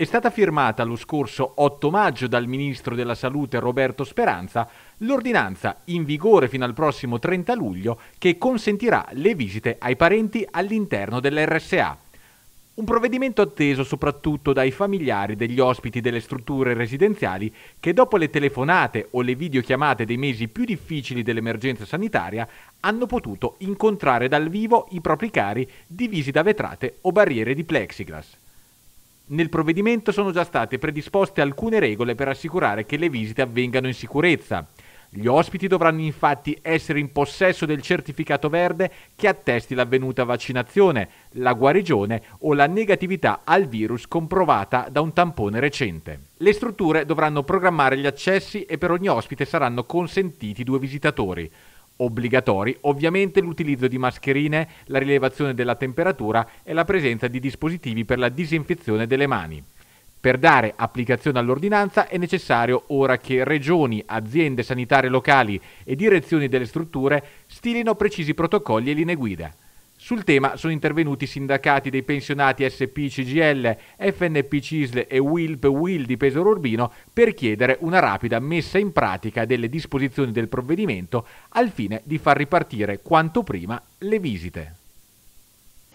È stata firmata lo scorso 8 maggio dal Ministro della Salute Roberto Speranza l'ordinanza in vigore fino al prossimo 30 luglio che consentirà le visite ai parenti all'interno dell'RSA. Un provvedimento atteso soprattutto dai familiari degli ospiti delle strutture residenziali che dopo le telefonate o le videochiamate dei mesi più difficili dell'emergenza sanitaria hanno potuto incontrare dal vivo i propri cari divisi da vetrate o barriere di plexiglass. Nel provvedimento sono già state predisposte alcune regole per assicurare che le visite avvengano in sicurezza. Gli ospiti dovranno infatti essere in possesso del certificato verde che attesti l'avvenuta vaccinazione, la guarigione o la negatività al virus comprovata da un tampone recente. Le strutture dovranno programmare gli accessi e per ogni ospite saranno consentiti due visitatori obbligatori ovviamente l'utilizzo di mascherine, la rilevazione della temperatura e la presenza di dispositivi per la disinfezione delle mani. Per dare applicazione all'ordinanza è necessario ora che regioni, aziende sanitarie locali e direzioni delle strutture stilino precisi protocolli e linee guida. Sul tema sono intervenuti i sindacati dei pensionati SP CGL, FNP CISL e WILP WIL di Pesaro Urbino per chiedere una rapida messa in pratica delle disposizioni del provvedimento al fine di far ripartire quanto prima le visite.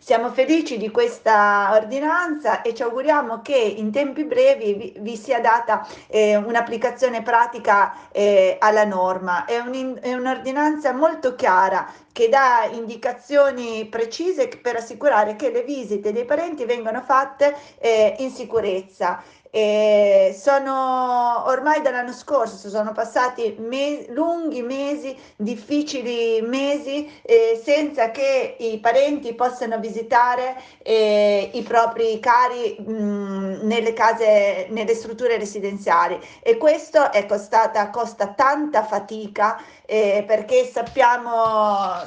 Siamo felici di questa ordinanza e ci auguriamo che in tempi brevi vi, vi sia data eh, un'applicazione pratica eh, alla norma. È, un, è un'ordinanza molto chiara che dà indicazioni precise per assicurare che le visite dei parenti vengano fatte eh, in sicurezza. Eh, sono ormai dall'anno scorso, sono passati me- lunghi mesi, difficili mesi, eh, senza che i parenti possano visitare eh, i propri cari mh, nelle case, nelle strutture residenziali. E questo è costata, costa tanta fatica eh, perché sappiamo,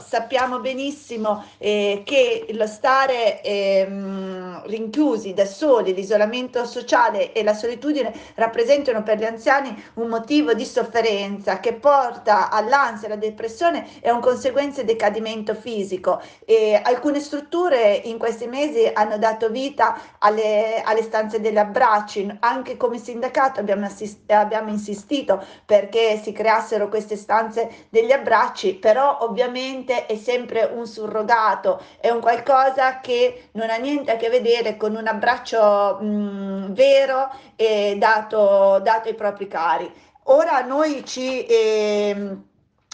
sappiamo benissimo che lo stare ehm, rinchiusi da soli, l'isolamento sociale e la solitudine rappresentano per gli anziani un motivo di sofferenza che porta all'ansia, alla depressione e a un conseguente decadimento fisico. E alcune strutture in questi mesi hanno dato vita alle, alle stanze degli abbracci, anche come sindacato abbiamo, assist- abbiamo insistito perché si creassero queste stanze degli abbracci, però ovviamente è sempre un surrogato, è un qualcosa che non ha niente a che vedere con un abbraccio mh, vero e dato, dato ai propri cari. Ora noi ci... Eh,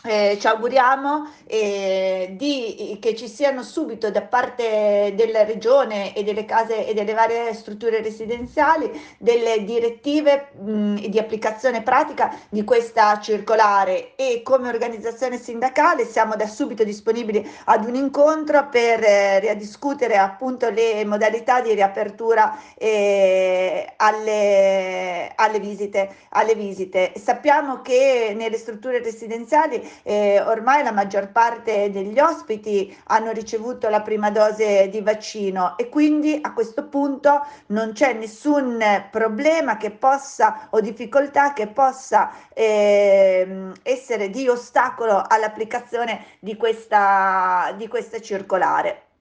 eh, ci auguriamo eh, di, che ci siano subito da parte della regione e delle case e delle varie strutture residenziali delle direttive mh, di applicazione pratica di questa circolare e come organizzazione sindacale siamo da subito disponibili ad un incontro per eh, riadiscutere appunto le modalità di riapertura eh, alle, alle, visite, alle visite. Sappiamo che nelle strutture residenziali eh, ormai la maggior parte degli ospiti hanno ricevuto la prima dose di vaccino e quindi a questo punto non c'è nessun problema che possa o difficoltà che possa eh, essere di ostacolo all'applicazione di questa, di questa circolare.